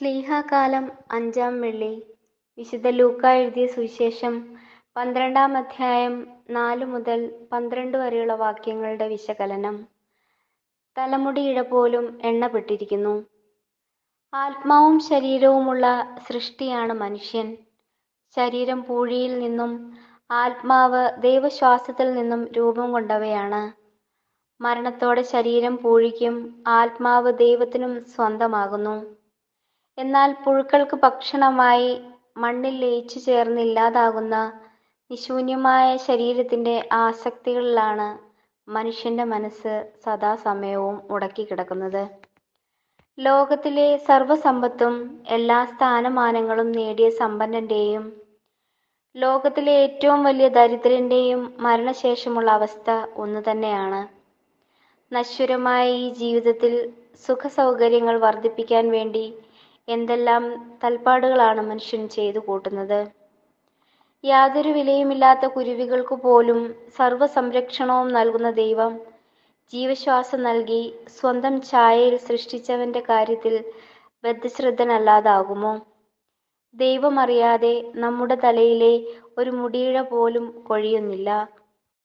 ശ്ലീഹാകാലം അഞ്ചാം വെള്ളി. വിശുദ്ധ ലൂക്ക എഴുതിയ സുവിശേഷം പന്ത്രണ്ടാം അധ്യായം നാല് മുതൽ പന്ത്രണ്ട് വരെയുള്ള വാക്യങ്ങളുടെ വിശകലനം. തലമുടിയിഴ പോലും എണ്ണപ്പെട്ടിരിക്കുന്നു. ആത്മാവും ശരീരവുമുള്ള സൃഷ്ടിയാണ് മനുഷ്യൻ. ശരീരം പൂഴിയിൽ നിന്നും ആത്മാവ് ദൈവശ്വാസത്തിൽ നിന്നും രൂപം കൊണ്ടവയാണ്. മരണത്തോടെ ശരീരം പൂഴിക്കും ആത്മാവ് ദൈവത്തിനും സ്വന്തമാകുന്നു. എന്നാൽ പുഴുക്കൾക്ക് ഭക്ഷണമായി മണ്ണിൽ ലയിച്ചു ചേർന്ന് ഇല്ലാതാകുന്ന നിശൂന്യമായ ശരീരത്തിന്റെ ആസക്തികളിലാണ് മനുഷ്യന്റെ മനസ്സ് സദാസമയവും ഉടക്കിക്കിടക്കുന്നത്. ലോകത്തിലെ സർവസമ്പത്തും എല്ലാ സ്ഥാനമാനങ്ങളും നേടിയ സമ്പന്നന്റെയും ലോകത്തിലെ ഏറ്റവും വലിയ ദരിദ്രന്റെയും മരണശേഷമുള്ള അവസ്ഥ ഒന്നു തന്നെയാണ്. നശ്വരമായ ഈ ജീവിതത്തിൽ സുഖസൗകര്യങ്ങൾ വർദ്ധിപ്പിക്കാൻ വേണ്ടി എന്തെല്ലാം തൽപ്പാടുകളാണ് മനുഷ്യൻ ചെയ്തു കൂട്ടുന്നത്? യാതൊരു വിലയുമില്ലാത്ത കുരുവികൾക്ക് പോലും സർവസംരക്ഷണവും നൽകുന്ന ദൈവം ജീവശ്വാസം നൽകി സ്വന്തം ഛായയിൽ സൃഷ്ടിച്ചവന്റെ കാര്യത്തിൽ ബദ്ധശ്രദ്ധനല്ലാതാകുമോ? ദൈവമറിയാതെ നമ്മുടെ തലയിലെ ഒരു മുടിയിഴ പോലും കൊഴിയുന്നില്ല.